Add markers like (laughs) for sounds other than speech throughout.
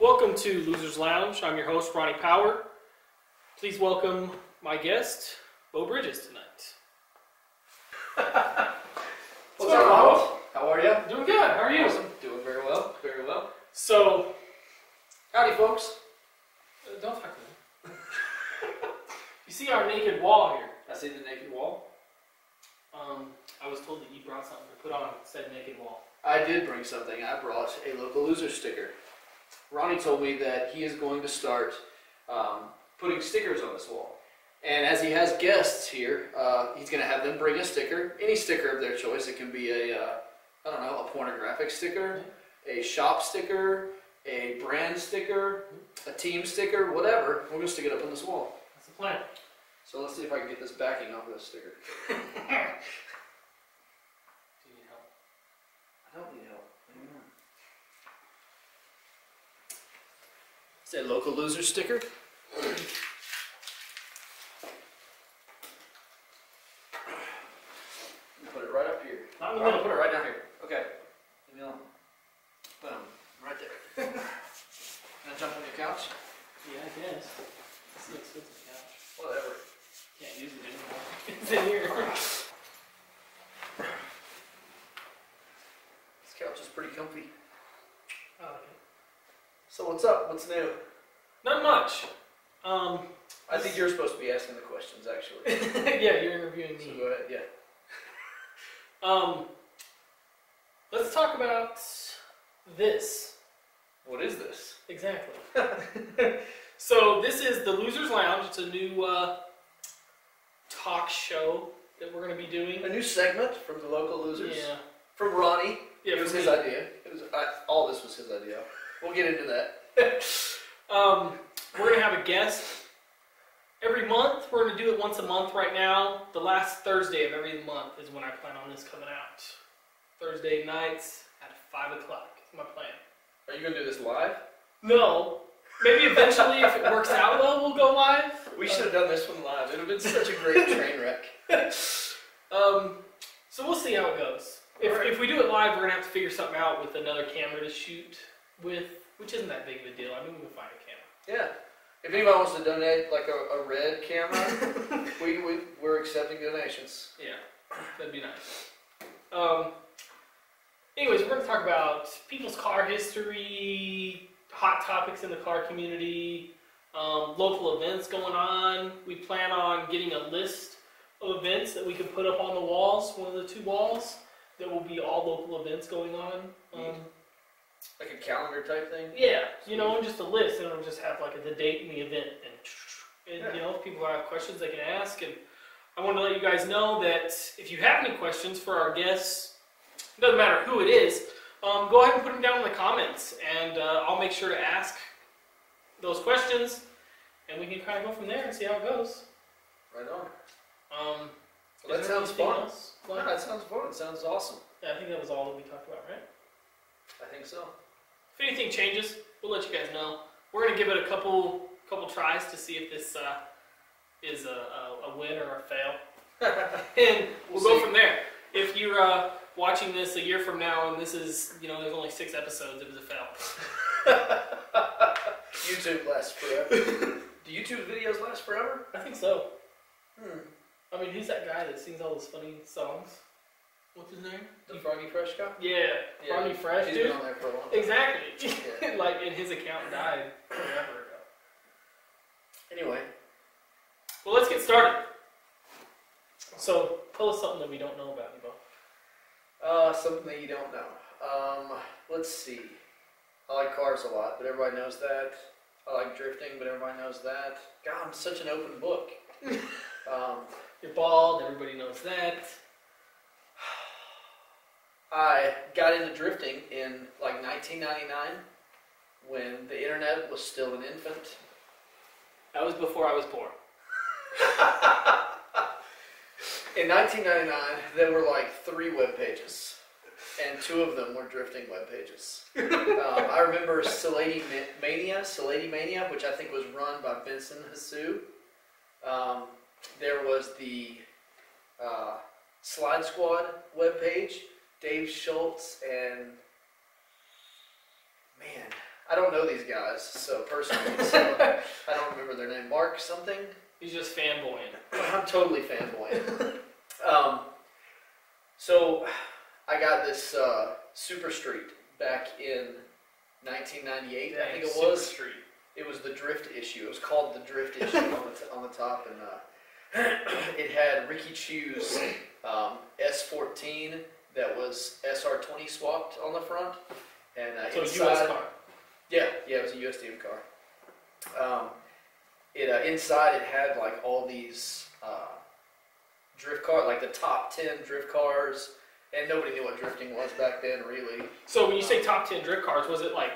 Welcome to Losers Lounge. I'm your host, Ronnie Power. Please welcome my guest, Beau Bridges, tonight. (laughs) What's up? Bob? How are you? Doing good. How are you? Awesome. Doing very well. Very well. So, Howdy, folks. uh, don't talk to me. (laughs) you see our naked wall here? I see the naked wall. Um, I was told that you brought something to put on said naked wall. I did bring something. I brought a local loser sticker. Ronnie told me that he is going to start um, putting stickers on this wall. And as he has guests here, uh, he's going to have them bring a sticker, any sticker of their choice. It can be a, uh, I don't know, a pornographic sticker, a shop sticker, a brand sticker, a team sticker, whatever. We're going to stick it up on this wall. That's the plan. So let's see if I can get this backing off of this sticker. (laughs) Do you need help? I don't need help. Is that local loser sticker? Put it right up here. Not in the gonna middle. put it right down here. Okay. Leave me alone. Boom. Right there. (laughs) Can I jump on your couch? Yeah, I guess. This looks good. couch. Whatever. Can't use it anymore. (laughs) It's in here. (laughs) This couch is pretty comfy. I like it. So what's up? What's new? Not much. Um, I think you're supposed to be asking the questions, actually. (laughs) yeah, you're interviewing So me. go ahead. Yeah. (laughs) Um, let's talk about this. What is this? Exactly. (laughs) so this is the Losers Lounge. It's a new uh, talk show that we're going to be doing. A new segment from the local losers. Yeah. From Ronnie. Yeah, it was his me. idea. It was I, all this was his idea. We'll get into that. Um, we're gonna have a guest every month. We're gonna do it once a month right now. The last Thursday of every month is when I plan on this coming out. Thursday nights at five o'clock is my plan. Are you gonna do this live? No, maybe eventually if it works out well, we'll go live. We should have done this one live. It would have been such a great train wreck. (laughs) Um, so we'll see how it goes. If, Alright. if we do it live, we're gonna have to figure something out with another camera to shoot with, which isn't that big of a deal. I mean, we can find a camera. Yeah. If anybody wants to donate like a, a red camera, (laughs) we, we we're accepting donations. Yeah, that'd be nice. Um, anyways, we're going to talk about people's car history, hot topics in the car community, um, local events going on. We plan on getting a list of events that we can put up on the walls, one of the two walls, that will be all local events going on. Um, Like a calendar type thing. yeah, you know, and just a list, and it'll just have like the date and the event, and, and you know, if people have questions, they can ask. And I want to let you guys know that if you have any questions for our guests, it doesn't matter who it is, um, go ahead and put them down in the comments, and uh, I'll make sure to ask those questions, and we can kind of go from there and see how it goes. Right on. Um, Well, that sounds fun. Yeah, that sounds fun. It sounds awesome. yeah, I think that was all that we talked about, right? I think so. If anything changes, we'll let you guys know. We're gonna give it a couple couple tries to see if this uh, is a, a, a win or a fail, (laughs) and we'll, We'll go see. from there. If you're uh, watching this a year from now and this is you know there's only six episodes, it was a fail. (laughs) YouTube lasts forever. (laughs) Do YouTube videos last forever? I think so. Hmm. I mean, who's that guy that sings all those funny songs? What's his name? The Froggy Fresh guy? Yeah, Yeah, Ronnie Fresh, He's dude. been on there for a long time. Exactly. Yeah. (laughs) like, and his account died forever ago. Anyway, Well, let's get started. So, tell us something that we don't know about you, Beau. uh, something that you don't know. Um, let's see. I like cars a lot, but everybody knows that. I like drifting, but everybody knows that. God, I'm such an open book. (laughs) um, You're bald, everybody knows that. I got into drifting in like 1999 when the internet was still an infant. That was before I was born. (laughs) In 1999, there were like three web pages, and two of them were drifting web pages. (laughs) um, I remember Salady Mania, Salady Mania, which I think was run by Benson Hasu. Um, there was the uh, Slide Squad webpage, Dave Schultz, and man, I don't know these guys so personally, so I don't remember their name. Mark something. He's just fanboying. I'm totally fanboying. um, so I got this uh, Super Street back in 1998, I think it Super was. Street. It was the drift issue. It was called the drift issue on the t- on the top, and uh, (clears throat) it had Ricky Chu's um, S14 that was SR20 swapped on the front, and uh, So inside, U.S. car. yeah, yeah, it was a USDM car. Um, it uh, inside it had like all these uh, drift car, like the top ten drift cars, and nobody knew what drifting was back then, really. So when you say top ten drift cars, was it like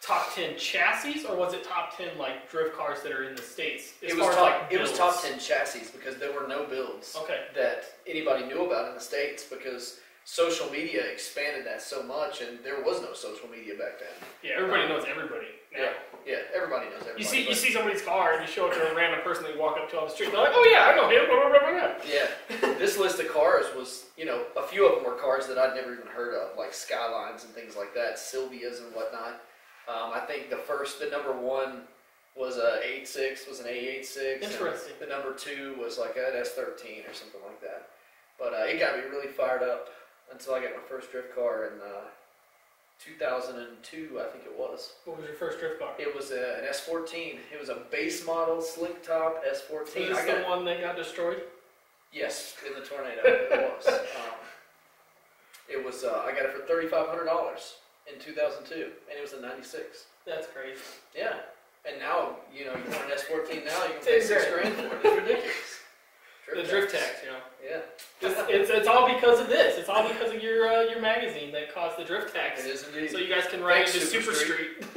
top ten chassis, or was it top ten like drift cars that are in the states? It was top. like, it was top ten chassis because there were no builds Okay. that anybody knew about in the states because social media expanded that so much, and there was no social media back then. Yeah, everybody knows everybody. Now. Yeah, yeah, everybody knows everybody. You see, you see somebody's car, and you show it to a random person that you walk up to on the street. They're like, "Oh yeah, I know him." Blah, blah, blah. Yeah, (laughs) this list of cars was, you know, a few of them were cars that I'd never even heard of, like Skylines and things like that, Sylvias and whatnot. Um, I think the first, the number one was a 86, was an A86. and Interesting. The number two was like an S13 or something like that. But uh, it got me really fired up until I got my first drift car in uh, 2002, I think it was. What was your first drift car? It was a, an S14. It was a base model slick top S14. Is this I got the one that got destroyed? Yes, in the tornado, it was. (laughs) Um, it was. Uh, I got it for thirty five hundred dollars in two thousand two, and it was a ninety six. That's crazy. Yeah, and now you know you want an S fourteen now, you can (laughs) pay six grand. grand for it. It's ridiculous. The drift tax, you know. Yeah, It's, it's, it's all because of this. It's all because of your uh, your magazine that caused the drift tax. it is indeed. So you guys can write Thanks, into Super Super Street, (laughs)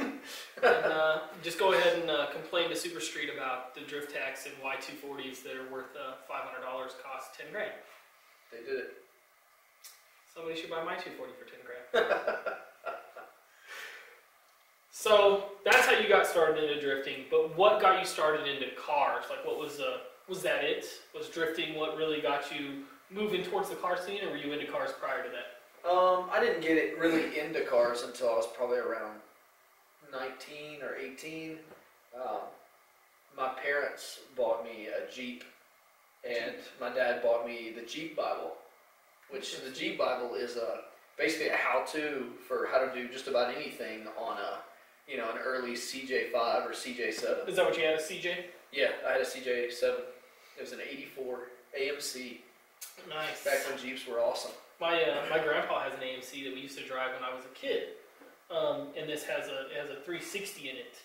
and uh, just go ahead and uh, complain to Super Street about the drift tax and Y240s that are worth uh, $500 cost 10 grand. they did it. Somebody should buy my 240 for 10 grand. (laughs) so that's how you got started into drifting. But what got you started into cars? Like, what was uh, was that it? Was drifting what really got you moving towards the car scene, or were you into cars prior to that? Um, I didn't get it really into cars until I was probably around 19 or 18. Um, my parents bought me a Jeep, and my dad bought me the Jeep Bible, which the Jeep Bible is a basically a how-to for how to do just about anything on a you know an early CJ5 or CJ7. Is that what you had, a CJ? Yeah, I had a CJ7. It was an '84 AMC Nice. back when Jeeps were awesome. My uh, my grandpa has an AMC that we used to drive when I was a kid, um, and this has a it has a 360 in it,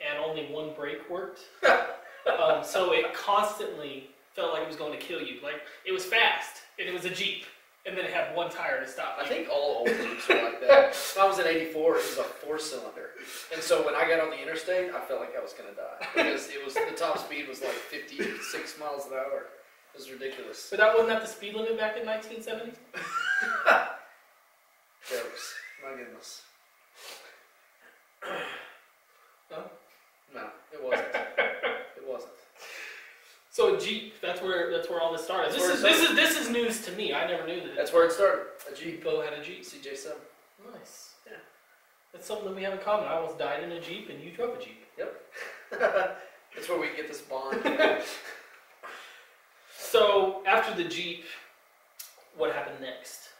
and only one brake worked. (laughs) um, so it constantly felt like it was going to kill you. Like it was fast, and it was a Jeep, and then it had one tire to stop. I think all old Jeeps were like that. (laughs) When I was in '84, it was a four-cylinder, and so when I got on the interstate, I felt like I was gonna die because it was the top speed was like 56 miles an hour. It was ridiculous. But that wasn't that the speed limit back in 1970. (laughs) Jokes. My goodness. No? No, it wasn't. So a Jeep, that's where that's where all this started. That's This is this is this is news to me. I never knew that. That's where it started. A Jeep Beau had a Jeep. CJ7. Nice. Yeah. That's something that we have in common. I almost died in a Jeep, and you drove a Jeep. Yep. (laughs) that's where we get this bond. (laughs) So after the Jeep, what happened next?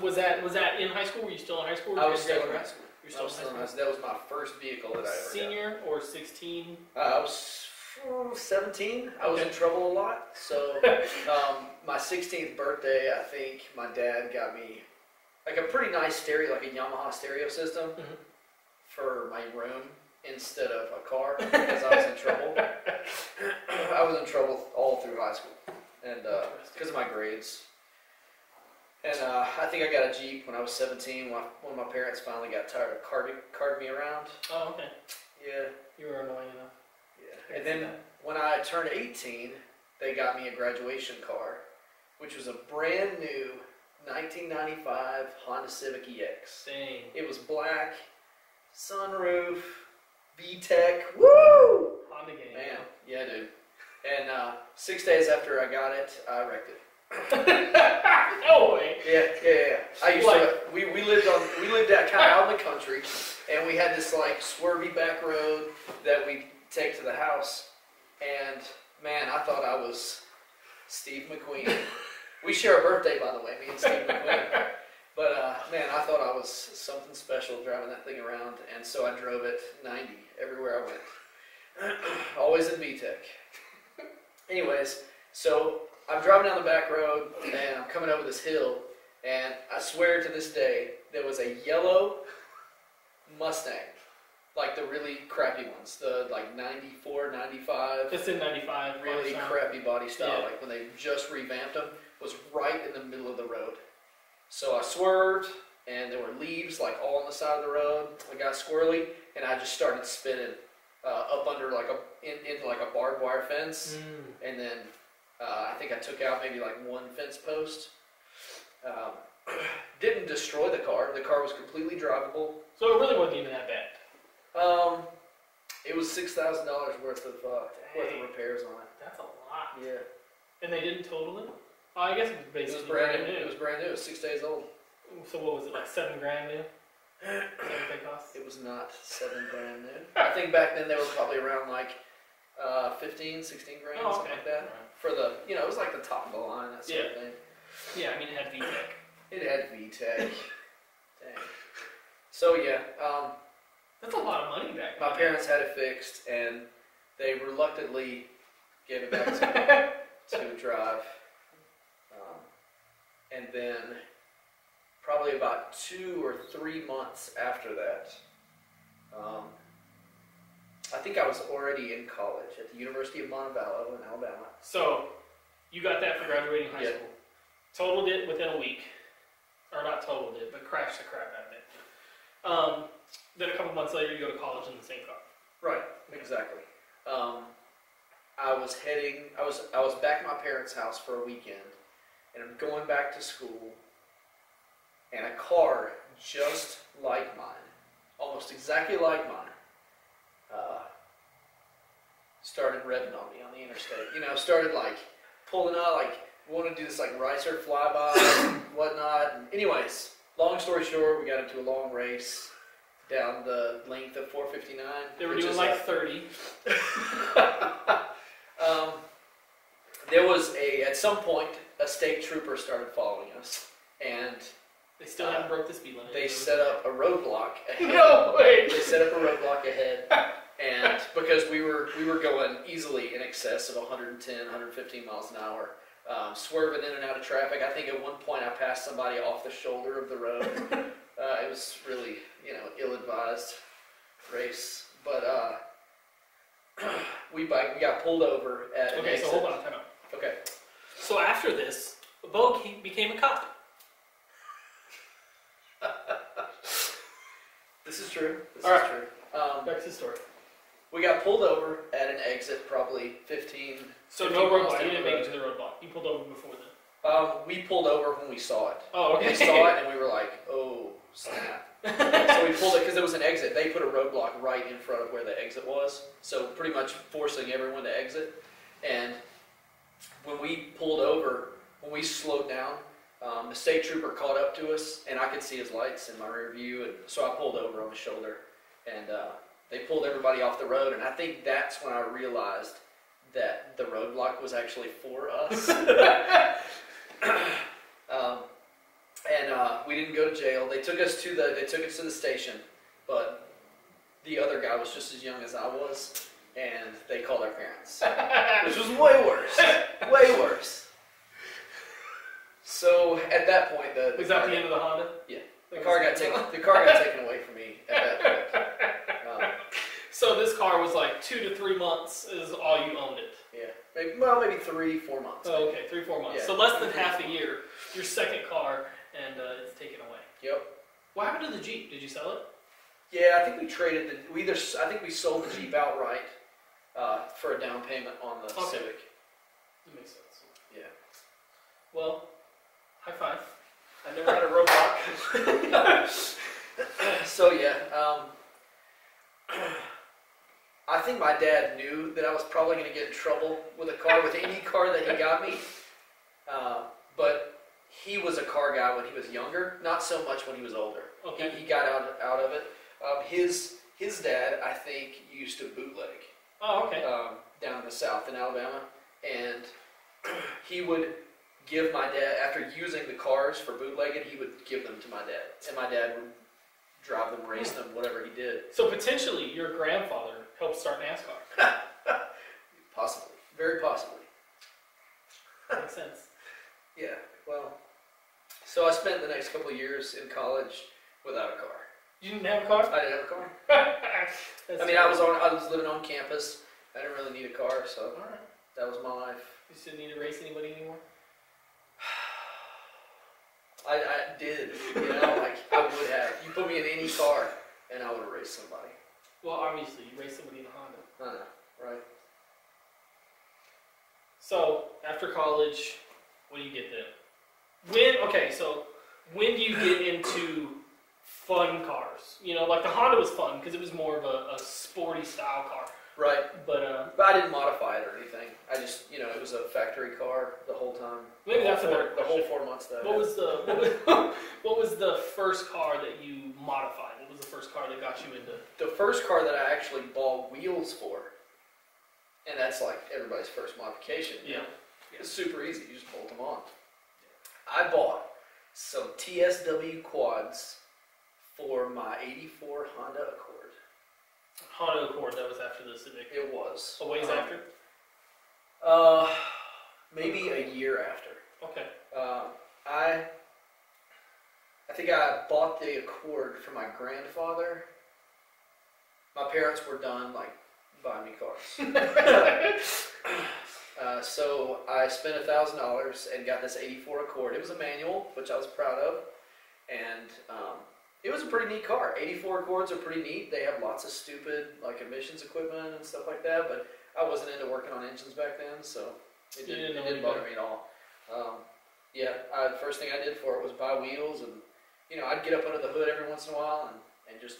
Was that was that in high school? Were you still in high school? I was still in high school. You're still in high school. That was my first vehicle that I ever got. Senior or sixteen? Uh, I was 17. I was in trouble a lot. So, (laughs) um, my 16th birthday, I think my dad got me like a pretty nice stereo, like a Yamaha stereo system Mhm. for my room instead of a car (laughs) because I was in trouble. (coughs) I was in trouble all through high school and because of my grades. And uh, I think I got a Jeep when I was 17 when, when my parents finally got tired of carting, carting me around. Oh, okay. Yeah. You were annoying enough. And then when I turned 18, they got me a graduation car, which was a brand new 1995 Honda Civic EX. Dang. It was black, sunroof, VTEC. Woo! Honda game. Man, yeah, dude. And uh, six days after I got it, I wrecked it. (laughs) no way. Yeah, yeah, yeah. I used Like- to. We, we lived on. We lived out kind of out in the country, and we had this like swervy back road that we take to the house. And man, I thought I was Steve McQueen. (laughs) we share a birthday, by the way, me and Steve McQueen. But uh, man, I thought I was something special driving that thing around, and so I drove it 90 everywhere I went. (clears throat) Always in VTEC. Anyways, so I'm driving down the back road, and I'm coming over this hill, and I swear to this day, there was a yellow Mustang, like the really crappy ones, the like 94, 95, It's in 95. really crappy body style, Yeah. like when they just revamped them, was right in the middle of the road. So I swerved, and there were leaves like all on the side of the road. I got squirrely, and I just started spinning uh, up under like a in, into like a barbed wire fence, Mm. and then uh, I think I took out maybe like one fence post. Um, (clears throat) didn't destroy the car. The car was completely drivable. So it really wasn't even that bad. Um, it was six thousand dollars worth of uh, worth of repairs on it. That's a lot. Yeah. And they didn't total it? Oh, I guess it was It was brand new. It was brand new. It was six days old. So what was it, like seven grand new? (clears throat) Is that what they cost? It was not seven grand new. I think back then they were probably around like uh, 15, 16 grand, Oh, something like that. For the, you know, it was like the top of the line, that sort of thing. Yeah, I mean, it had VTEC. It had VTEC. Dang. So yeah, um, That's a lot of money back my then. parents had it fixed, and they reluctantly gave it back to me (laughs) to drive. Um, and then, probably about two or three months after that, um, I think I was already in college at the University of Montevallo in Alabama. So, you got that for graduating high Yeah. school. Totaled it within a week. Or not totaled it, but crashed the crap out of it. Um, then a couple months later, you go to college in the same car. Right, exactly. Um, I was heading. I was I was back at my parents' house for a weekend, and I'm going back to school. And a car just like mine, almost exactly like mine, uh, started revving on me on the interstate. You know, started like pulling out, like wanted to do this like ricer flyby and (coughs) whatnot. And anyways, long story short, we got into a long race down the length of 459. They were doing like uh, 30. (laughs) um, there was a at some point a state trooper started following us, and They still haven't broke the speed limit. they set up a roadblock (laughs) ahead. No way! They set up a roadblock ahead, (laughs) and because we were we were going easily in excess of 110, 115 miles an hour, um, swerving in and out of traffic. I think at one point I passed somebody off the shoulder of the road. Uh, it was really you know ill-advised race, but uh, (clears throat) we bike we got pulled over at Okay, so exit. hold on, time out. Okay. So after this, Beau came, became a cop. (laughs) This is true. This All is right. true. Um, Back to the story. we got pulled over at an exit, probably 15. So 15 no roadblock. You didn't make it to the roadblock. You pulled over before then. Um, we pulled over when we saw it. Oh, okay. We saw it and we were like, oh. So we pulled it because there was an exit. They put a roadblock right in front of where the exit was. So pretty much forcing everyone to exit. And when we pulled over, when we slowed down, um, the state trooper caught up to us and I could see his lights in my rear view. And so I pulled over on the shoulder and uh, they pulled everybody off the road. And I think that's when I realized that the roadblock was actually for us. (laughs) um, and uh, we didn't go to jail. They took us to the they took us to the station, but the other guy was just as young as I was, and they called our parents, (laughs) which was way worse, way worse. So at that point, the, the Was that the end of the Honda? Yeah. the car got taken the car got taken away from me at that point. Um, (laughs) So this car was like two to three months is all you owned it. yeah, maybe, well maybe three four months. Oh, okay, three, four months. Yeah. So less than half a year, your second car, and uh, it's taken away. Yep. What happened to the Jeep? Did you sell it? Yeah, I think we traded the we either I think we sold the Jeep outright uh, for a down payment on the Okay. Civic. That makes sense. Yeah. Well, high five. I never had a roadblock. (laughs) So yeah, um, (clears throat) I think my dad knew that I was probably going to get in trouble with a car, with any car that he got me. Uh, but he was a car guy when he was younger, not so much when he was older. Okay. He, he got out out of it. Um, his his dad, I think, used to bootleg Oh, okay. um, down in the south in Alabama, and (clears throat) he would give my dad after using the cars for bootlegging, he would give them to my dad, and my dad would drive them, race them, whatever he did. So potentially your grandfather helped start NASCAR. (laughs) Possibly, very possibly. Makes sense. (laughs) Yeah. Well, so I spent the next couple years in college without a car. You didn't have a car? I didn't have a car. (laughs) I mean, I was on. I was living on campus. I didn't really need a car, so All right. that was my life. You didn't need to race anybody anymore. (sighs) I, I did, you know, like I would have. You put me in any car, and I would have raced somebody. Well, obviously you raced somebody in a Honda. I know, right? So after college, what do you get then? When okay, so when do you get into fun cars? You know, like the Honda was fun because it was more of a, a sporty style car. Right. But uh, But I didn't modify it or anything. I just, you know, it was a factory car the whole time. maybe that's a better four, the whole four months that. What was the what was, (laughs) what was the first car that you modified? What was the first car that got you into? the first car that I actually bought wheels for, and that's like everybody's first modification. Yeah. It's super easy. You just bolt them on. I bought some TSW quads for my '84 Honda Accord. Honda Accord. That was after the Civic. It was A ways um, after. Uh, maybe a year after. Okay. Um, I I think I bought the Accord for my grandfather. My parents were done like buying me cars. (laughs) (laughs) uh, so I spent a thousand dollars and got this '84 Accord. It was a manual, which I was proud of, and um, it was a pretty neat car. '84 Accords are pretty neat. They have lots of stupid like emissions equipment and stuff like that. But I wasn't into working on engines back then, so it didn't, didn't it didn't bother me at all. Um, yeah, I, first thing I did for it was buy wheels, and you know I'd get up under the hood every once in a while and, and just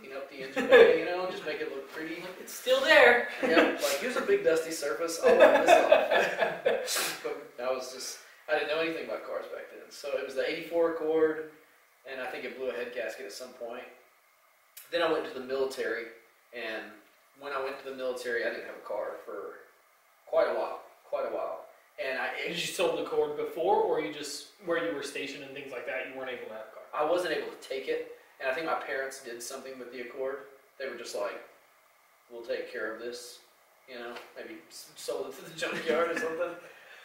clean up the engine bay, you know, just make it look pretty. It's still there. Yeah, like here's a big dusty surface. I'll wipe this off. (laughs) but I was just I didn't know anything about cars back then, so it was the '84 Accord, and I think it blew a head gasket at some point. Then I went to the military, and when I went to the military, I didn't have a car for quite a while, quite a while, and I Did you sold the Accord before, or you just where you were stationed and things like that? You weren't able to have a car. I wasn't able to take it, and I think my parents did something with the Accord. They were just like, "We'll take care of this," you know, maybe sold it to the junkyard or something.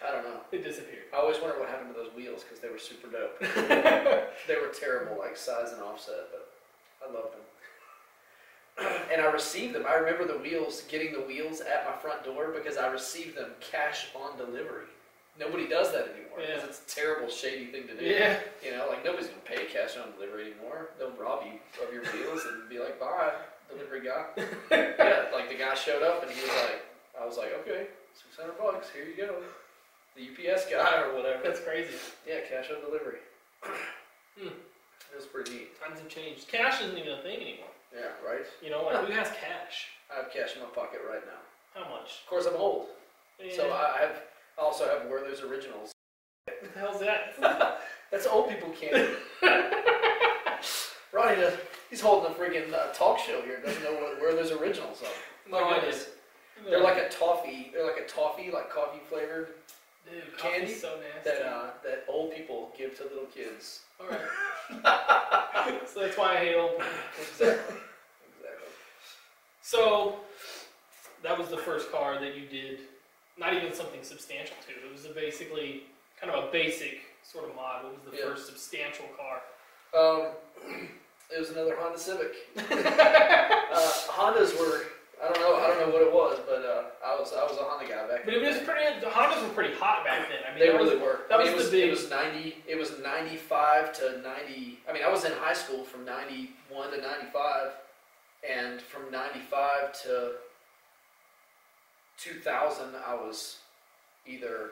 I don't know. It disappeared. I always wonder what happened to those wheels because they were super dope. (laughs) they were terrible, like size and offset, but I loved them. (clears throat) and I received them. I remember the wheels, getting the wheels at my front door because I received them cash on delivery. Nobody does that anymore because Yeah. it's a terrible, shady thing to do. Yeah. You know, like nobody's gonna pay cash on delivery anymore. They'll rob you of your wheels and be like, "Bye, delivery guy." (laughs) yeah, like the guy showed up and he was like, "I was like, okay, six hundred bucks. Here you go." The UPS guy or whatever. That's crazy. Yeah, cash on delivery. Hmm. It was pretty neat. Times have changed. Cash isn't even a thing anymore. Yeah, right. You know, like who has cash? I have cash in my pocket right now. How much? Of course, I'm old, so I have I also have Werther's Originals. What the hell's that? (laughs) That's old people candy. (laughs) Ronnie, does, he's holding a freaking uh, talk show here. Doesn't know what Werther's Originals are. No, goodness. They're like a toffee. They're like a toffee, like coffee flavored Dude, candy so nasty. that uh, that old people give to little kids. All right. (laughs) so that's why I hate old people. Exactly. exactly. So that was the first car that you did. Not even something substantial to. It was a basically kind of a basic sort of mod. What was the Yeah. first substantial car? Um, (clears throat) it was another Honda Civic. (laughs) (laughs) uh, Hondas were. I don't know. I don't know what it was, but uh, I was I was a Honda guy back But then. it was pretty. The Hondas were pretty hot back then. I mean, They that was- really were. that I mean, was it the big- It was ninety. It was ninety-five to ninety. I mean, I was in high school from ninety-one to ninety-five, and from ninety-five to two thousand, I was either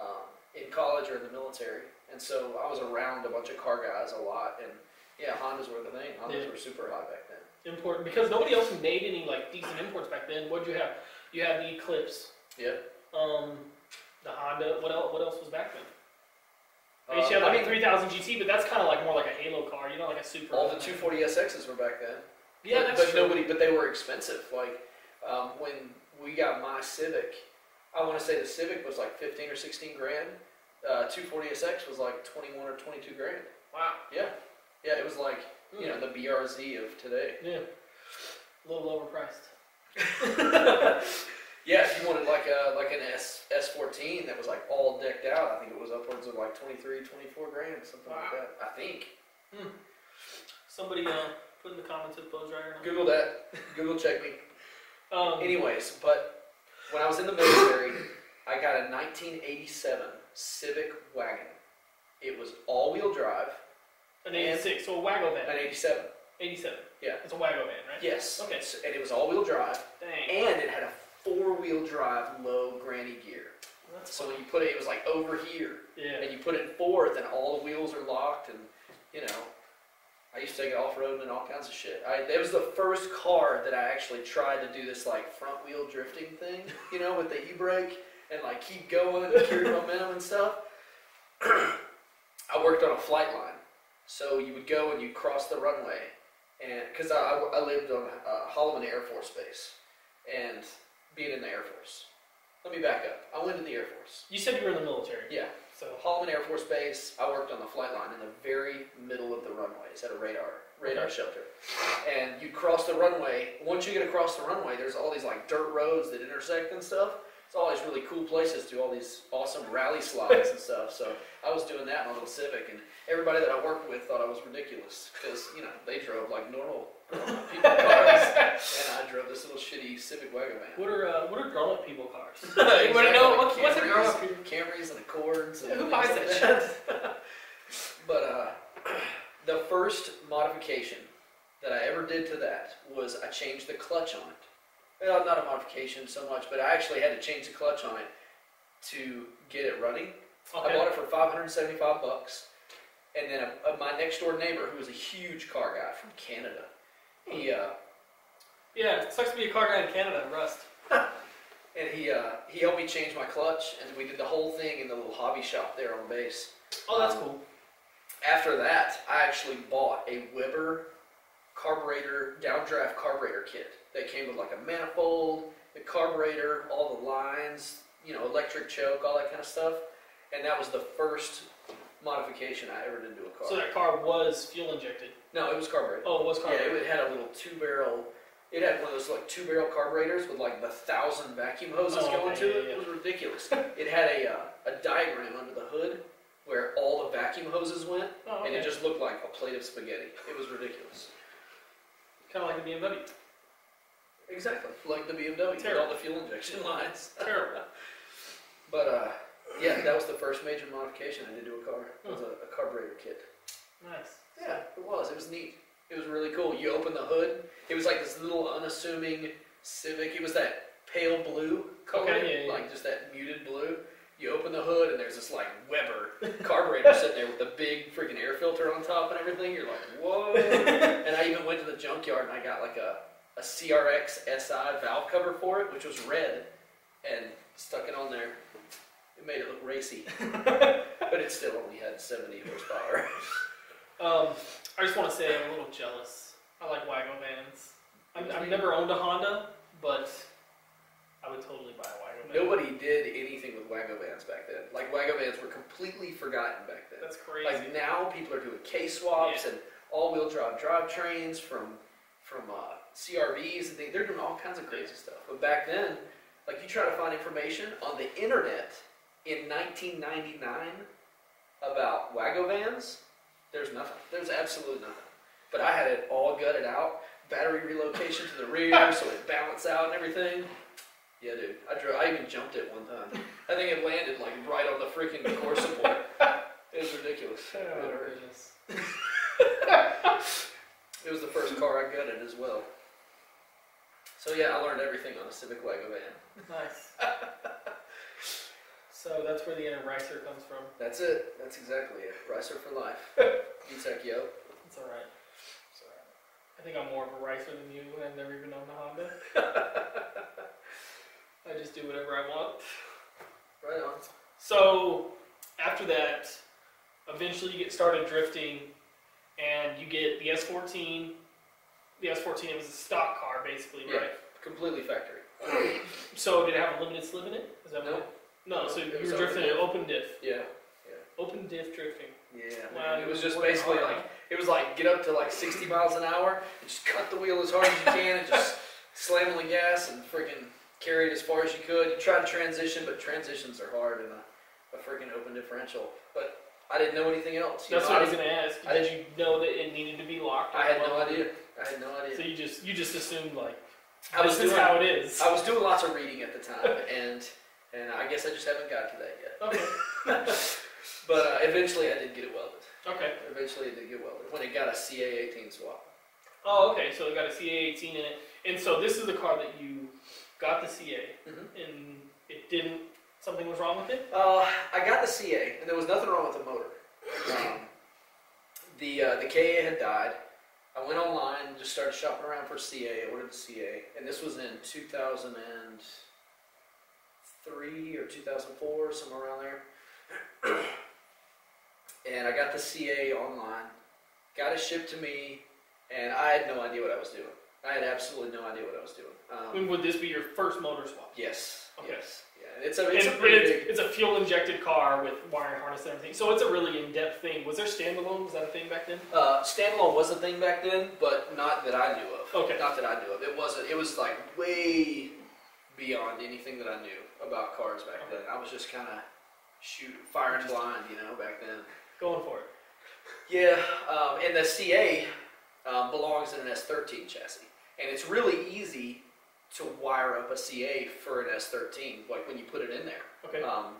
um, in college or in the military, and so I was around a bunch of car guys a lot. And yeah, Hondas were the thing. Hondas Yeah. were super hot back then. important because nobody else made any like decent imports back then. What'd you have? You had the Eclipse, Yep. um, the Honda. What else? What else was back then? Uh, she had I like mean- a 3000 GT, but that's kind of like more like a Halo car, you know, like a super. All the 240 SXs were back then. Yeah, but, that's but true. nobody, but they were expensive. Like um, when we got my Civic, I want to say the Civic was like 15 or 16 grand. Uh, 240 SX was like 21 or 22 grand. Wow. Yeah, yeah, it was like you know the BRZ of today. Yeah. A little overpriced. (laughs) Yeah, if you wanted like a like an S S14 that was like all decked out, I think it was upwards of like 23, 24 grand, something like that. I think. Somebody uh, put in the comments if Buzz Rider. Google that. Google check me. Um, Anyways, but when I was in the military, I got a 1987 Civic wagon. It was all-wheel drive, an 86, so a Wagovan. an 87. 87. Yeah. It's a Wagovan, right? Yes. Okay. And it was all-wheel drive, Dang. and it had a four-wheel drive low granny gear. That's So when you put it, it was like over here, yeah. and you put it in fourth, and all the wheels are locked, and you know. I used to take it off-road and all kinds of shit. I, it was the first car that I actually tried to do this like front-wheel drifting thing, you know, with the e-brake and like keep going and carry momentum and stuff. (clears throat) I worked on a flight line, so you would go and you cross the runway, and because I, I, I lived on uh, Holloman Air Force Base, and being in the Air Force. Let me back up. I went in the Air Force. You said you were in the military. Yeah, So, Holloman Air Force Base. I worked on the flight line in the very middle of the runways at a radar radar shelter, and you cross the runway. Once you get across the runway, there's all these like dirt roads that intersect and stuff. It's all these really cool places to do all these awesome rally slides and stuff. So I was doing that in a little Civic, and everybody that I worked with thought I was ridiculous because you know they drove like normal people (laughs) cars, and I drove this little shitty Civic wagon van. what are uh, what are grown up people cars? (laughs) You want to know what, what's a Camrys, grown up people? Camrys and Accords. And Who things buys like that shit? (laughs) But uh, (clears throat) the first modification that I ever did to that was I changed the clutch on it. Well, not a modification so much, but I actually had to change the clutch on it to get it running. I bought it for 575 bucks, and then a, a, my next door neighbor, who was a huge car guy from Canada, he uh, Yeah, it sucks to be a car guy in Canada, Rust. (laughs) and he uh, he helped me change my clutch, and we did the whole thing in the little hobby shop there on base. Oh, that's Um, cool. After that, I actually bought a Weber carburetor, downdraft carburetor kit that came with like a manifold, the carburetor, all the lines, you know, electric choke, all that kind of stuff. And that was the first modification I ever did to a car. So that car was fuel injected. no, it was carbureted. Oh, it was. Yeah, it had a little two barrel. It had one of those like two barrel carburetors with like the thousand vacuum hoses Oh, going okay, to yeah, it. yeah. It was ridiculous. it had a uh, a diagram under the hood where all the vacuum hoses went, oh, and it just looked like a plate of spaghetti. It was ridiculous. kind of like a BMW. Exactly, like the BMW with Terrible. all the fuel injection lines. Terrible. (laughs) But uh, yeah, that was the first major modification I did to a car. It Was a, a carburetor kit. Nice. Yeah, it was. It was neat. It was really cool. You open the hood. It was like this little unassuming Civic. It was that pale blue color, Okay, yeah, yeah. like just that muted blue. You open the hood and there's this like Weber carburetor sitting there with the big freaking air filter on top and everything. You're like, whoa! (laughs) and I even went to the junkyard and I got like a, a CRX SI valve cover for it, which was red, and stuck it on there. It made it look racy, (laughs) but it still only had 70 horsepower. Um, I just want to say I'm a little jealous. I like Wago vans. I've, I've never owned a Honda, but I would totally buy a Wagovan. Nobody did anything with Wagovans back then. Like Wagovans were completely forgotten back then. That's crazy. Like now, people are doing K swaps and all-wheel drive drivetrains from from uh, CRVs and things. They're doing all kinds of crazy stuff. But back then, like you try to find information on the internet in 1999 about Wagovans, there's nothing. There's absolutely nothing. But I had it all gutted out, battery relocation to the rear (laughs) so it balanced out and everything. Yeah, dude. I drove. I even jumped it one time. I think it landed like right on the freaking core support. It was ridiculous. (laughs) Oh, it Oh, (laughs) It was the first car I gutted as well. So yeah, I learned everything on a Civic Wagovan. Nice. So that's where the inner ricer comes from. That's it. That's exactly it. Ricer for life. (laughs) VTEC, yo. It's alright. It's alright. I think I'm more of a ricer than you, and I've never even owned a Honda. (laughs) I just do whatever I want. Right on. So after that, Eventually, you get started drifting, and you get the S14. The S14 it was a stock car, basically, Yeah. right? Completely factory. So did it have a limited slip in it? Is that No. what? No. So you were drifting open at open diff. Yeah. Open diff drifting. Yeah. Wow, it was just basically like it was like get up to like 60 miles an hour and just cut the wheel as hard as you can and just (laughs) slam on the gas and freaking carry it as far as you could. You try to transition, but transitions are hard in a, a freaking open differential. But I didn't know anything else. you That's know, what I was gonna ask. I Did you know that it needed to be locked? I had no idea. I had no idea. So you just you just assumed like I was this is how it is. I was doing lots of reading at the time, (laughs) and and I guess I just haven't got to that yet. Okay. (laughs) But uh, eventually, I did get it welded. Okay. Eventually, it did get welded when it got a CA18 swap. Oh, okay. So it got a CA18 in it, and so this is the car that you got the CA, Mhm. and it didn't. Something was wrong with it. Uh, I got the CA, and there was nothing wrong with the motor. Um, the uh, the KA had died. I went online and just started shopping around for CA. I ordered the CA, and this was in 2003 or 2004, somewhere around there. (clears throat) and I got the CA online, got it shipped to me, and I had no idea what I was doing. I had absolutely no idea what I was doing. Um, When would this be your first motor swap? yes, Okay. yes, yeah. It's a it's a and pretty it's, big. it's a fuel injected car with wiring harness and everything. So it's a really in depth thing. Was there standalone? Was that a thing back then? Uh, standalone was a thing back then, but not that I knew of. Okay. Not that I knew of. It wasn't. It was like way beyond anything that I knew about cars back then. I was just kind of shoot firing blind, you know, back then. Going for it. Yeah, um, and the CA um, belongs in an S13 chassis, and it's really easy to wire up a CA for an S13, like when you put it in there. Okay. Um,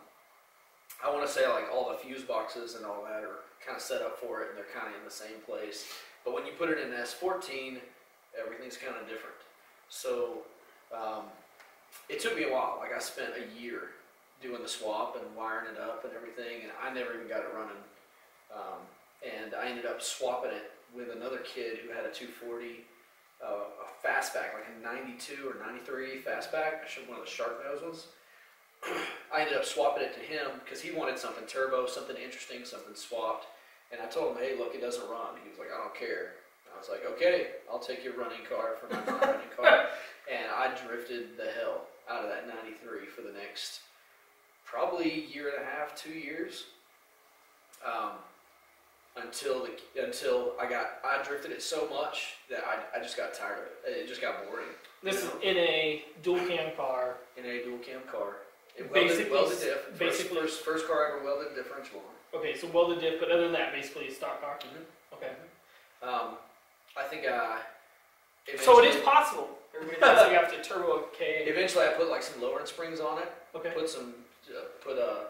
I want to say like all the fuse boxes and all that are kind of set up for it, and they're kind of in the same place. But when you put it in an S14, everything's kind of different. So um, it took me a while. Like I spent a year doing the swap and wiring it up and everything, and I never even got it running. Um, and I ended up swapping it with another kid who had a 240 uh, a fastback, like a 92 or 93 fastback, actually one of the shark nose ones. (clears throat) I ended up swapping it to him because he wanted something turbo, something interesting, something swapped. And I told him, hey, look, it doesn't run. He was like, I don't care. I was like, okay, I'll take your running car for my (laughs) non-running car. And I drifted the hell out of that 93 for the next probably year and a half, two years. Um, until the until I got I drifted it so much that I, I just got tired of it. It just got boring. This is in a dual cam car. in a dual cam car. It Basically- welded, welded diff. First, basically- first, first car I ever welded differential on. Okay, so welded diff, but other than that, basically a stock car. Mhm. Okay. Um, I think uh, So it is possible. Everybody thinks you have to turbo a K. Eventually, I put like some lowering springs on it. Okay. Put some, uh, put uh,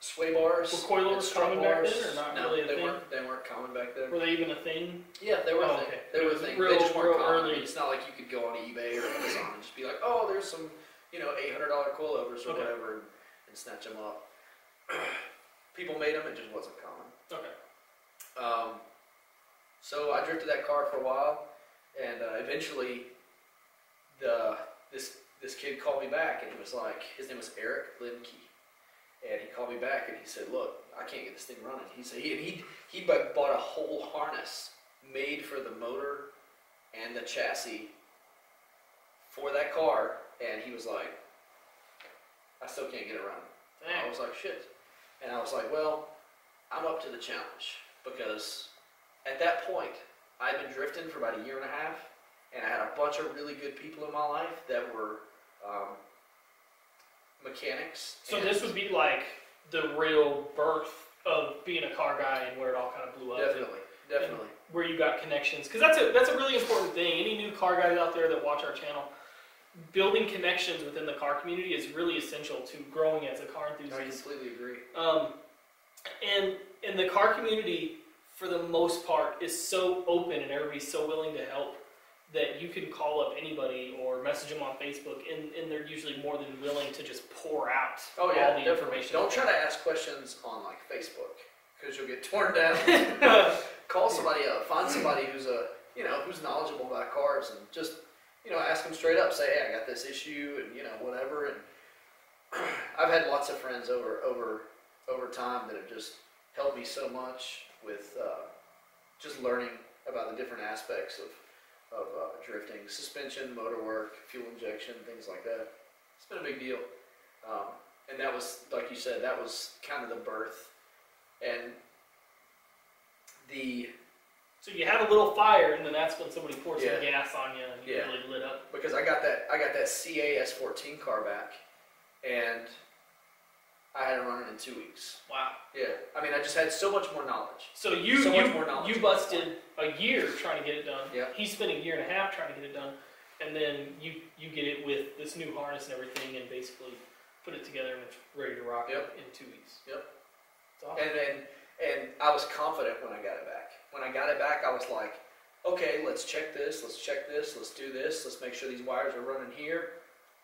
sway bars. Were coilovers common back then, or not no, really a they thing? weren't. They weren't common back then. Were they even a thing? Yeah, they were Oh, a thing. okay. They were a thing. real- they just weren't common. early. It's not like you could go on eBay or Amazon and just be like, oh, there's some, you know, eight hundred dollar coilovers or Okay. whatever, and, and snatch them up. (clears throat) People made them. It just wasn't common. Okay. Um, so I drifted that car for a while, and uh, eventually, the this this kid called me back, and he was like, his name was Eric Limke, and he called me back, and he said, "Look, I can't get this thing running." He said he he he bought a whole harness made for the motor and the chassis for that car, and he was like, "I still can't get it running." I was like, shit. And I was like, well, I'm up to the challenge because at that point, I'd been drifting for about a year and a half, and I had a bunch of really good people in my life that were um, mechanics. So this would be like the real birth of being a car guy and where it all kind of blew up. definitely, definitely. Where you got connections, because that's a that's a really important thing. Any new car guys out there that watch our channel, building connections within the car community is really essential to growing as a car enthusiast. I completely agree. Um, and in the car community, for the most part, is so open and everybody's so willing to help that you can call up anybody or message them on Facebook, and, and they're usually more than willing to just pour out Oh yeah, all the definitely. information. Don't try to ask questions on like Facebook because you'll get torn down. (laughs) (laughs) Call somebody up. Find somebody who's a you know who's knowledgeable about cars and just you know ask them straight up. Say, hey, I got this issue and you know whatever. And (clears throat) I've had lots of friends over over over time that have just helped me so much with uh, just learning about the different aspects of of uh, drifting, suspension, motor work, fuel injection, things like that. It's been a big deal, um, and that was like you said, that was kind of the birth, and the So you had a little fire, and then that's when somebody poured Yeah. some gas on you, and you Yeah. really lit up. because I got that I got that CAS 14 car back, and I had to run it in two weeks. Wow. Yeah, I mean, I just had so much more knowledge. So you So much you, more knowledge. you busted a year trying to get it done. Yeah. He spent a year and a half trying to get it done, and then you you get it with this new harness and everything, and basically put it together and it's ready to rock Yep. in two weeks. Yep. Awesome. And then, and I was confident when I got it back. When I got it back, I was like, okay, let's check this, let's check this, let's do this, let's make sure these wires are running here.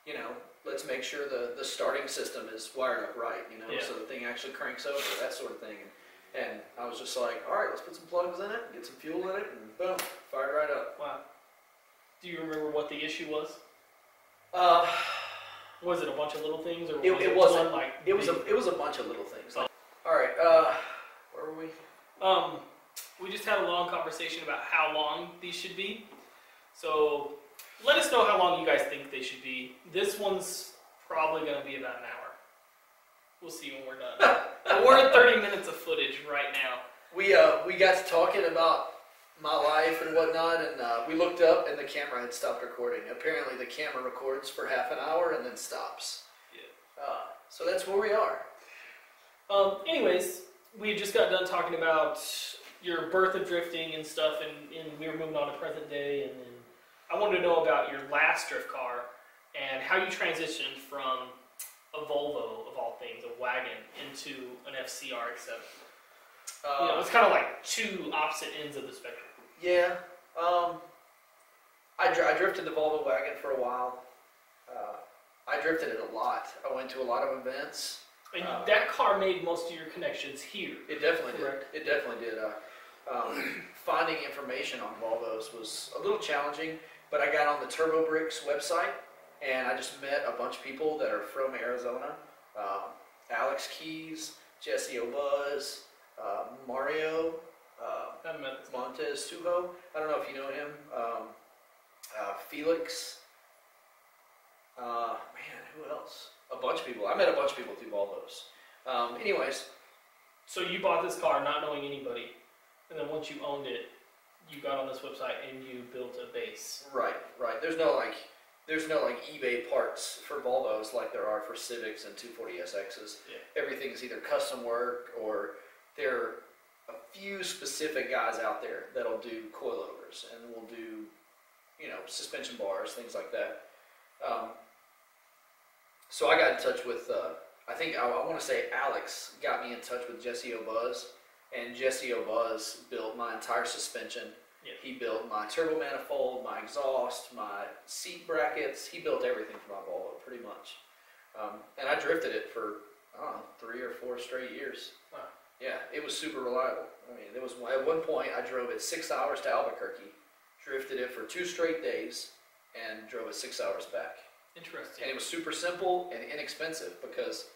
You know, let's make sure the, the starting system is wired up right, you know, Yeah. so the thing actually cranks over, that sort of thing. And, and I was just like, all right, let's put some plugs in it, get some fuel in it, and boom, fired right up. wow. Do you remember what the issue was? Uh, Was it a bunch of little things, or It- was it it, wasn't. like it was a it was a bunch of little things. All right, uh, where were we? Um, we just had a long conversation about how long these should be. So let us know how long you guys think they should be. This one's probably going to be about an hour. We'll see when we're done. (laughs) We're at 30 minutes of footage right now. We uh we got to talking about my life and whatnot, and uh, we looked up and the camera had stopped recording. Apparently, the camera records for half an hour and then stops. Yeah. Uh, so that's where we are. Um, anyways, we just got done talking about your birth of drifting and stuff, and, and we were moving on to present day. And, and I wanted to know about your last drift car and how you transitioned from a Volvo, of all things, a wagon, into an FCR, except you know, Uh, it's kind of like two opposite ends of the spectrum. yeah. Um, I, dr- I drifted the Volvo wagon for a while. Uh, I drifted it a lot. I went to a lot of events. And Uh, that car made most of your connections here. It definitely Correct. did. It definitely did. Uh, um, (clears throat) finding information on Volvos was a little challenging, but I got on the Turbobricks website and I just met a bunch of people that are from Arizona. Um, Alex Keys, Jesse O'Buzz, uh, Mario, uh, Montez Suho. I don't know if you know him. Um, uh, Felix. Uh, man, who else? A bunch of people. I met a bunch of people through Volvos. Um, anyways, So you bought this car not knowing anybody, and then once you owned it, you got on this website and you built a base. Right, right. There's no like, there's no like eBay parts for Volvos like there are for Civics and 240SXs. Yeah. Everything's either custom work or there are a few specific guys out there that'll do coilovers and will do, you know, suspension bars, things like that. Um, so I got in touch with, uh, I think I, I want to say Alex got me in touch with Jesse O'Buzz, and Jesse O'Buzz built my entire suspension. Yeah. He built my turbo manifold, my exhaust, my seat brackets. He built everything for my Volvo, pretty much. Um, and I drifted it for I don't know three or four straight years. Wow. Yeah, it was super reliable. I mean, it was at one point I drove it six hours to Albuquerque, drifted it for two straight days, and drove it six hours back. Interesting. And it was super simple and inexpensive because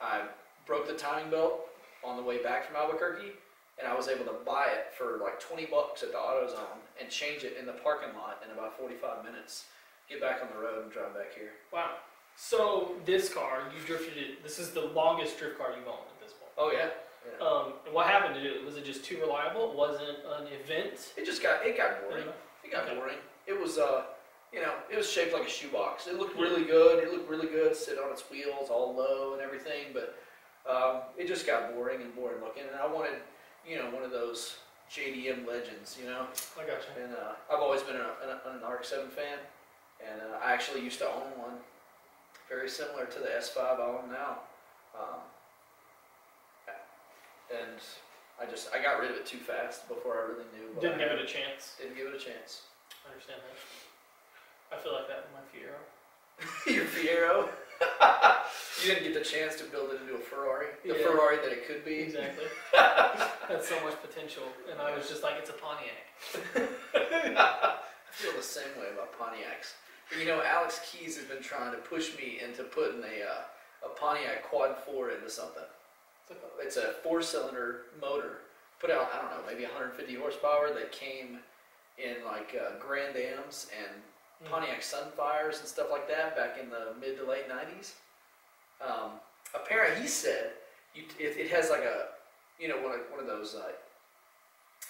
I broke the timing belt on the way back from Albuquerque, and I was able to buy it for like 20 bucks at the AutoZone and change it in the parking lot in about 45 minutes. Get back on the road and drive back here. Wow. So this car, you drifted it. This is the longest drift car you've owned at this point. Oh yeah. yeah. Um, and what happened to it? Was it just too reliable? It wasn't an event? It just got it got boring. It got Okay. boring. It was uh, you know, it was shaped like a shoebox. It looked really good. It looked really good, sit on its wheels, all low and everything. But um, it just got boring and boring looking. And I wanted, you know, one of those JDM legends, you know. I gotcha. And uh, I've always been a, an, an RX-7 fan, and uh, I actually used to own one, very similar to the S5 I own now. Um, and I just I got rid of it too fast before I really knew. Didn't I give had. it a chance. Didn't give it a chance. I understand that. I feel like that with my Fiero. (laughs) Your Fiero. You didn't get the chance to build it into a Ferrari, the Yeah. Ferrari that it could be. Exactly. (laughs) That's so much potential, and I was just like, it's a Pontiac. I feel the same way about Pontiacs. You know, Alex Keys has been trying to push me into putting a uh, a Pontiac Quad Four into something. it's a four-cylinder motor. Put out I don't know maybe 150 horsepower that came in like uh, Grand Ams and. Pontiac Sunfires and stuff like that back in the mid to late 90s. Um, apparently, he said you, it, it has like a you know one of, one of those uh,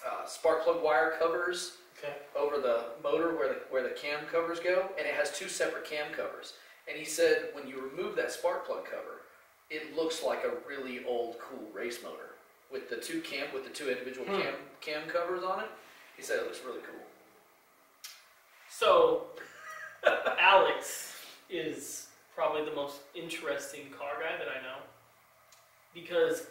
uh, spark plug wire covers Okay. over the motor where the where the cam covers go, and it has two separate cam covers. And he said when you remove that spark plug cover, it looks like a really old cool race motor with the two cam with the two individual Hmm. cam cam covers on it. He said it looks really cool. So, (laughs) Alex is probably the most interesting car guy that I know because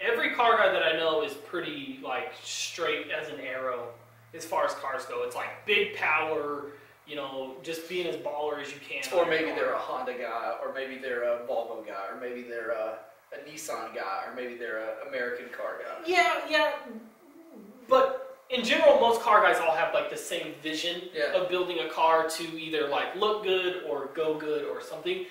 every car guy that I know is pretty like straight as an arrow as far as cars go. It's like big power, you know, just being as baller as you can. Or maybe they're a Honda guy, or maybe they're a Volvo guy, or maybe they're a, a Nissan guy, or maybe they're an American car guy. Yeah, yeah. But in general, most car guys all have like the same vision Yeah. of building a car to either like look good or go good or something.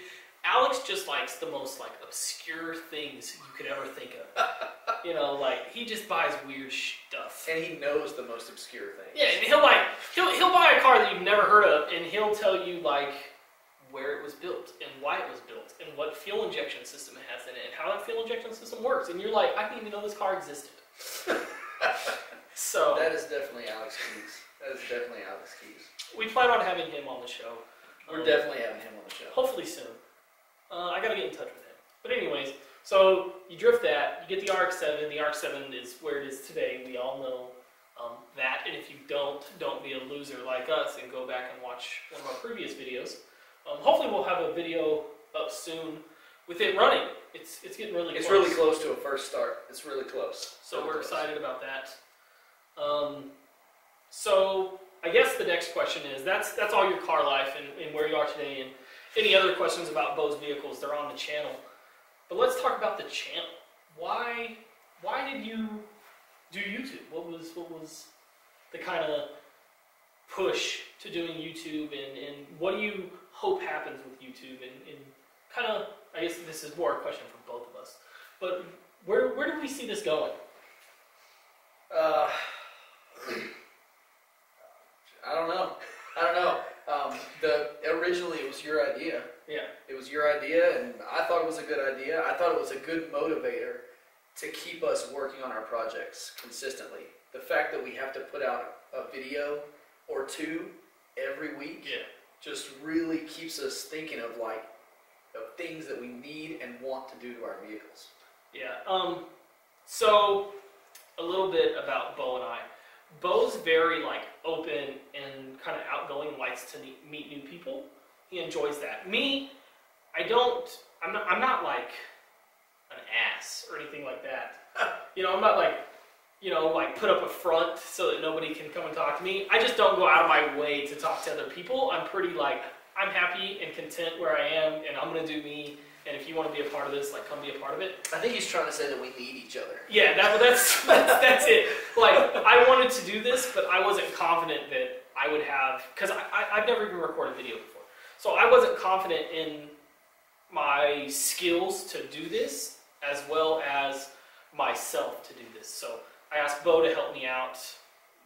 Alex just likes the most like obscure things you could ever think of. (laughs) you know, like he just buys weird stuff. And he knows the most obscure things. Yeah, and he'll like he'll he'll buy a car that you've never heard of, and he'll tell you like where it was built and why it was built and what fuel injection system it has in it and how that fuel injection system works. And you're like, I didn't even know this car existed. (laughs) so That is definitely Alex Keys. That is definitely Alex Keys. we plan on having him on the show. We're Um, definitely having him on the show. hopefully soon. Uh, I gotta get in touch with him. But anyways, so you drift that, you get the RX-7. The RX-7 is where it is today. We all know um, that. And if you don't, don't be a loser like us and go back and watch one of our previous videos. Um, hopefully, we'll have a video up soon with it running. It's it's getting really It's close. really close to a first start. It's really close. So Really we're close. excited about that. Um, so I guess the next question is that's that's all your car life and, and where you are today and any other questions about Beau's vehicles they're on the channel. But let's talk about the channel. Why why did you do YouTube? What was what was the kind of push to doing YouTube and, and what do you hope happens with YouTube and, and kind of I guess this is more a question for both of us. But where where do we see this going? Uh, I don't know. I don't know. Um, the originally it was your idea. Yeah. It was your idea, and I thought it was a good idea. I thought it was a good motivator to keep us working on our projects consistently. The fact that we have to put out a video or two every week Yeah. just really keeps us thinking of like of things that we need and want to do to our vehicles. Yeah. Um, so a little bit about Beau and I. Beau's very like open and kind of outgoing, likes to meet new people. He enjoys that. Me, I don't. I'm not. I'm not like an ass or anything like that. (laughs) you know, I'm not like, you know, like put up a front so that nobody can come and talk to me. I just don't go out of my way to talk to other people. I'm pretty like I'm happy and content where I am, and I'm gonna do me. And if you want to be a part of this, like come be a part of it. I think he's trying to say that we need each other. Yeah, that, that's, (laughs) that's that's it. Like I wanted to do this, but I wasn't confident that I would have because I, I I've never even recorded video before, so I wasn't confident in my skills to do this as well as myself to do this. So I asked Beau to help me out.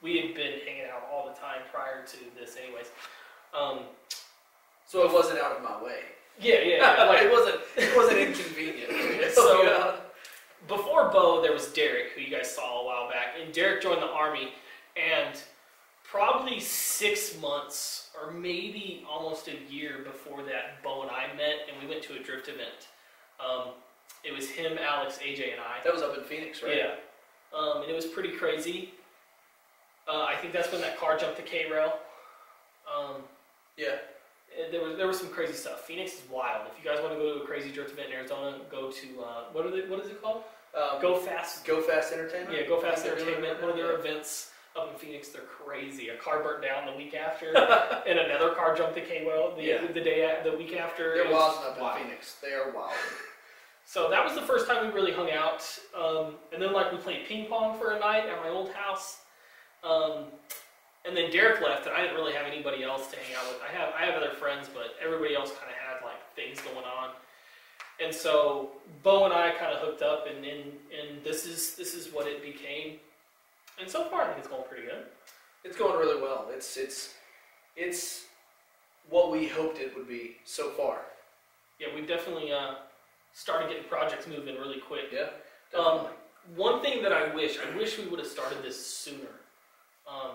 We had been hanging out all the time prior to this, anyways. Um, So it wasn't out of my way. (laughs) yeah, yeah, yeah. Like, it wasn't. It wasn't inconvenient. So- yeah. before Beau, there was Derek, who you guys saw a while back, and Derek joined the army, and probably six months or maybe almost a year before that, Beau and I met, and we went to a drift event. Um, it was him, Alex, AJ, and I. that was up in Phoenix, right? Yeah, um, and it was pretty crazy. Uh, I think that's when that car jumped the K rail. Um, Yeah. Uh, there was there was some crazy stuff. Phoenix is wild. If you guys want to go to a crazy drift event in Arizona, go to uh, what are they, what is it called? Um, Go Fast Go Fast Entertainment. yeah, Go Fast Entertainment. One of their events up in Phoenix, they're crazy. A car burnt down the week after, (laughs) and another car jumped the K-rail the, Yeah. the day the week after. They're It was wild up in. Phoenix. They are wild. (laughs) (laughs) So that was the first time we really hung out. Um, and then like we played ping pong for a night at my old house. Um, and then Derek left, and I didn't really have anybody else to hang out with. I have I have other friends, but everybody else kind of had like things going on. And so Beau and I kind of hooked up, and, and and this is this is what it became. And so far, I think it's going pretty good. It's going really well. It's it's it's what we hoped it would be so far. Yeah, we've definitely uh, started getting projects moving really quick. Yeah, Um. One thing that I wish, I wish we would have started this sooner, um,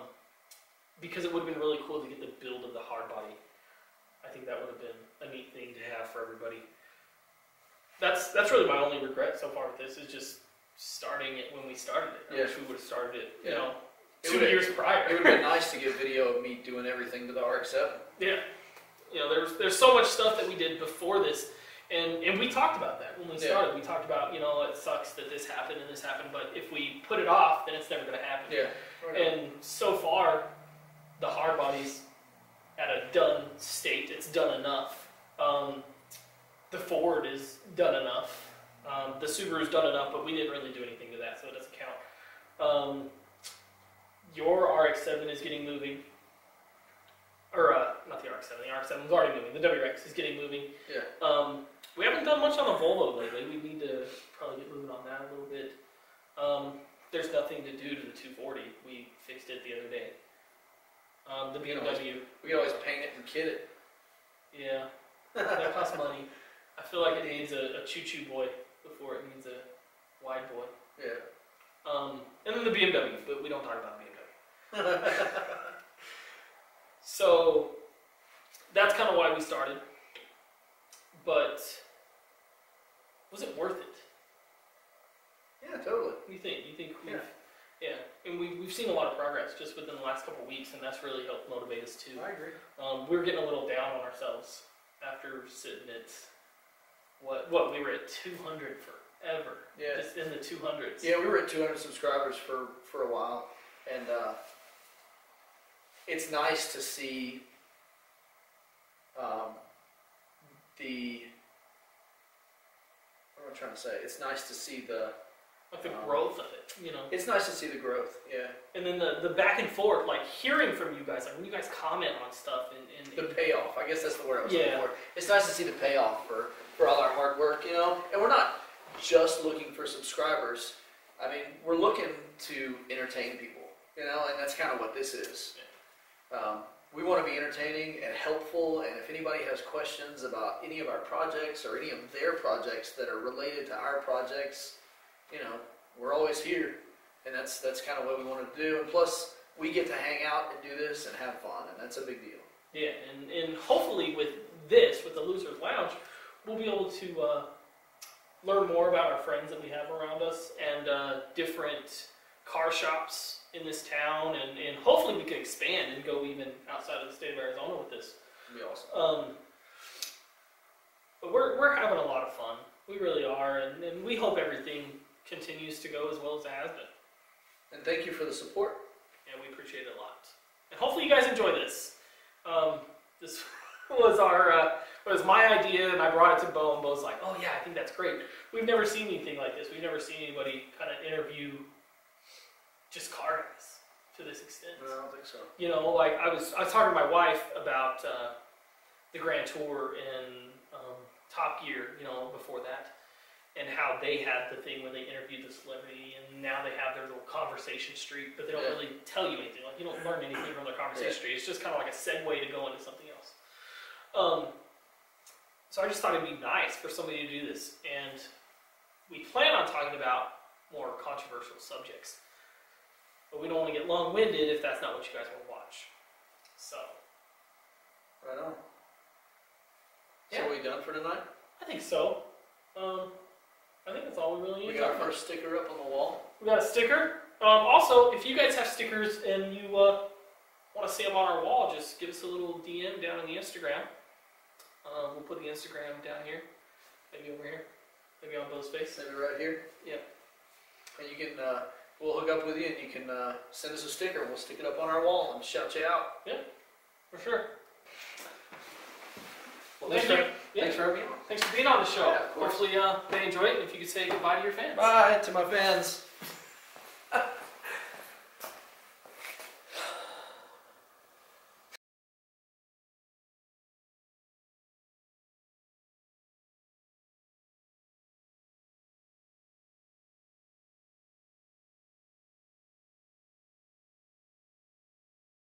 because it would have been really cool to get the build of the hard body. I think that would have been a neat thing to have for everybody. That's that's really my only regret so far with this is just starting it when we started it. I Yeah. wish we would have started it, you Yeah. know, It two years prior. it would have been nice to get video of me doing everything to the RX-7. Yeah. You know, there's there's so much stuff that we did before this, and and we talked about that when we Yeah. started. We talked about you know it sucks that this happened and this happened, but if we put it off, then it's never going to happen. Yeah. And so far, the hard body's at a done state. It's done enough. Um, the Ford is done enough. Um, the Subaru's done enough, but we didn't really do anything to that, so it doesn't count. Um, your RX-7 is getting moving. Or, uh, not the RX-7, the RX-7 is already moving. The WRX is getting moving. Yeah. Um, we haven't done much on the Volvo lately. We need to probably get moving on that a little bit. Um, there's nothing to do to the 240. We fixed it the other day. Um, the We can always- BMW, We always paint it and kit it. yeah, that costs money. I feel like it needs a, a choo-choo boy before it needs a wide boy. Yeah. Um, and then the BMW, but we don't talk about BMW. (laughs) So that's kind of why we started. But was it worth it? yeah, totally. You think? You think we've Yeah. Yeah, and we we've seen a lot of progress just within the last couple of weeks, and that's really helped motivate us too. I agree. Um, we were getting a little down on ourselves after sitting at what what we were at 200 forever, Yeah. just in the 200s. Yeah, we were at 200 subscribers for, for a while, and uh, it's nice to see um, the. What am I trying to say? It's nice to see the. Like the Um, growth of it, you know. It's nice to see the growth. Yeah, And then the, the back and forth, like hearing from you guys, like when you guys comment on stuff and, and the payoff. I guess that's the word I was Yeah. looking for. It's nice to see the payoff for for all our hard work, you know. And we're not just looking for subscribers. I mean, we're looking to entertain people, you know, and that's kind of what this is. Um, we want to be entertaining and helpful, and if anybody has questions about any of our projects or any of their projects that are related to our projects, you know, we're always here, and that's that's kind of what we want to do. And plus, we get to hang out and do this and have fun, and that's a big deal. yeah, and, and hopefully with this, with the Losers Lounge, we'll be able to uh, learn more about our friends that we have around us and uh, different car shops in this town, and, and hopefully we can expand and go even outside of the state of Arizona with this. It'd be awesome. Um, but we're, we're having a lot of fun. We really are, and, and we hope everything continues to go as well as it has been. And thank you for the support. and we appreciate it a lot. And hopefully you guys enjoy this. Um, this (laughs) was our uh, was my idea, and I brought it to Beau, and Beau's like, "Oh yeah, I think that's great. We've never seen anything like this. We've never seen anybody kind of interview just car guys to this extent." I don't think so. You know, like I was I was talking to my wife about uh, the Grand Tour and um, Top Gear. You know, before that. And how they had the thing where they interviewed the celebrity, and now they have their little conversation street, but they don't Yeah. really tell you anything. Like you don't learn anything from their conversation Yeah. street. It's just kind of like a segue to go into something else. Um, so I just thought it'd be nice for somebody to do this, and we plan on talking about more controversial subjects, but we don't want to get long-winded if that's not what you guys want to watch. So Right on. Yeah. So are we done for tonight? I think so. Um, I think that's all we really need We got our first sticker up on the wall. We got a sticker. Um, also, if you guys have stickers and you uh, want to see them on our wall, just give us a little DM down on the Instagram. Um, we'll put the Instagram down here, maybe over here, maybe on Beau's face. Maybe right here. Yeah. And you can, uh, we'll hook up with you and you can uh, send us a sticker. We'll stick it up on our wall and shout you out. Yeah, For sure. Well, Thank thanks, you. Yeah. thanks for having me on. Thanks for being on the show. Yeah. Hopefully, uh, they enjoy it. And if you could say goodbye to your fans. Bye to my fans.